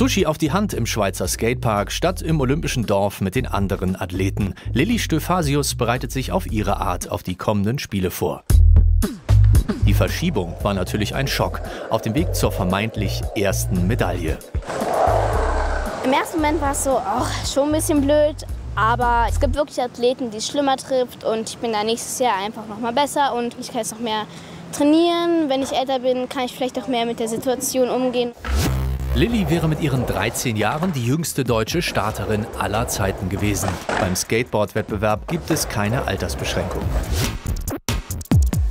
Sushi auf die Hand im Schweizer Skatepark statt im olympischen Dorf mit den anderen Athleten. Lilly Stöfasius bereitet sich auf ihre Art auf die kommenden Spiele vor. Die Verschiebung war natürlich ein Schock auf dem Weg zur vermeintlich ersten Medaille. Im ersten Moment war es so, auch schon ein bisschen blöd, aber es gibt wirklich Athleten, die es schlimmer trifft und ich bin da nächstes Jahr einfach noch mal besser und ich kann jetzt noch mehr trainieren. Wenn ich älter bin, kann ich vielleicht auch mehr mit der Situation umgehen. Lilly wäre mit ihren 13 Jahren die jüngste deutsche Starterin aller Zeiten gewesen. Beim Skateboard-Wettbewerb gibt es keine Altersbeschränkung.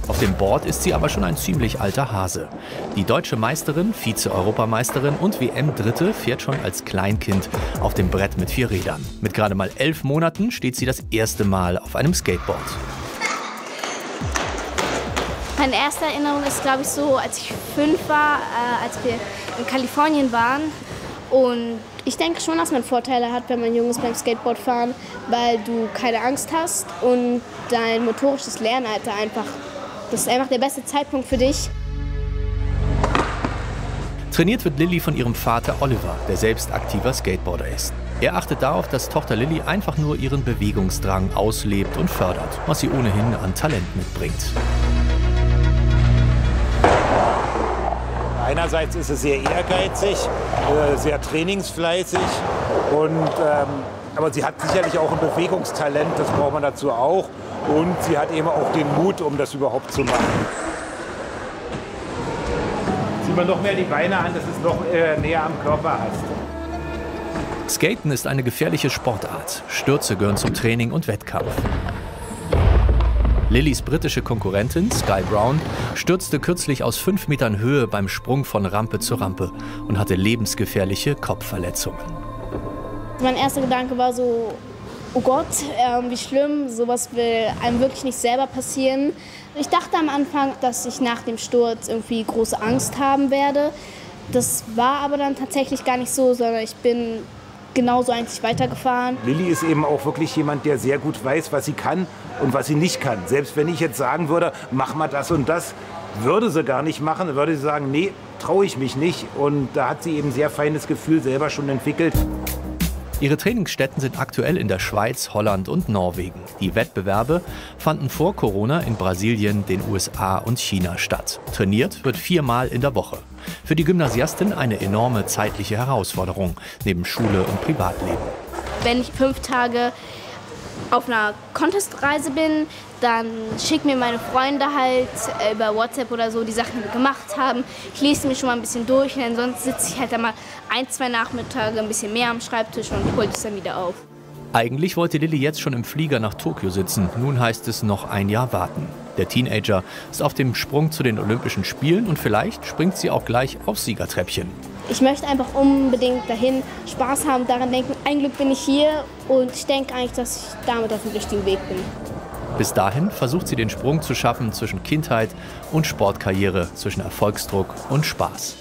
Auf dem Board ist sie aber schon ein ziemlich alter Hase. Die deutsche Meisterin, Vize-Europameisterin und WM-Dritte fährt schon als Kleinkind auf dem Brett mit vier Rädern. Mit gerade mal elf Monaten steht sie das erste Mal auf einem Skateboard. Meine erste Erinnerung ist, glaube ich, so, als ich fünf war, äh, als wir in Kalifornien waren. Und ich denke schon, dass man Vorteile hat, wenn man jung ist beim Skateboardfahren, weil du keine Angst hast und dein motorisches Lernalter einfach, das ist einfach der beste Zeitpunkt für dich. Trainiert wird Lilly von ihrem Vater Oliver, der selbst aktiver Skateboarder ist. Er achtet darauf, dass Tochter Lilly einfach nur ihren Bewegungsdrang auslebt und fördert, was sie ohnehin an Talent mitbringt. Einerseits ist es sehr ehrgeizig, äh, sehr trainingsfleißig und ähm, aber sie hat sicherlich auch ein Bewegungstalent, das braucht man dazu auch. Und sie hat eben auch den Mut, um das überhaupt zu machen. Zieh mal noch mehr die Beine an, dass es noch äh, näher am Körper hast. Skaten ist eine gefährliche Sportart. Stürze gehören zum Training und Wettkampf. Lillys britische Konkurrentin Sky Brown stürzte kürzlich aus fünf Metern Höhe beim Sprung von Rampe zu Rampe und hatte lebensgefährliche Kopfverletzungen. Mein erster Gedanke war so, oh Gott, äh, wie schlimm, sowas will einem wirklich nicht selber passieren. Ich dachte am Anfang, dass ich nach dem Sturz irgendwie große Angst haben werde. Das war aber dann tatsächlich gar nicht so, sondern ich bin genauso eigentlich weitergefahren. Lilly ist eben auch wirklich jemand, der sehr gut weiß, was sie kann und was sie nicht kann. Selbst wenn ich jetzt sagen würde, mach mal das und das, würde sie gar nicht machen, würde sie sagen, nee, traue ich mich nicht. Und da hat sie eben sehr feines Gefühl selber schon entwickelt. Ihre Trainingsstätten sind aktuell in der Schweiz, Holland und Norwegen. Die Wettbewerbe fanden vor Corona in Brasilien, den USA und China statt. Trainiert wird viermal in der Woche. Für die Gymnasiastin eine enorme zeitliche Herausforderung neben Schule und Privatleben. Wenn ich fünf Tage auf einer Contestreise bin, dann schicken mir meine Freunde halt äh, über WhatsApp oder so die Sachen, die wir gemacht haben. Ich lese mir schon mal ein bisschen durch und ansonsten sitze ich halt einmal ein, zwei Nachmittage ein bisschen mehr am Schreibtisch und hole es dann wieder auf. Eigentlich wollte Lilly jetzt schon im Flieger nach Tokio sitzen. Nun heißt es noch ein Jahr warten. Der Teenager ist auf dem Sprung zu den Olympischen Spielen und vielleicht springt sie auch gleich aufs Siegertreppchen. Ich möchte einfach unbedingt dahin Spaß haben, daran denken, ein Glück bin ich hier und ich denke eigentlich, dass ich damit auf dem richtigen Weg bin. Bis dahin versucht sie den Sprung zu schaffen zwischen Kindheit und Sportkarriere, zwischen Erfolgsdruck und Spaß.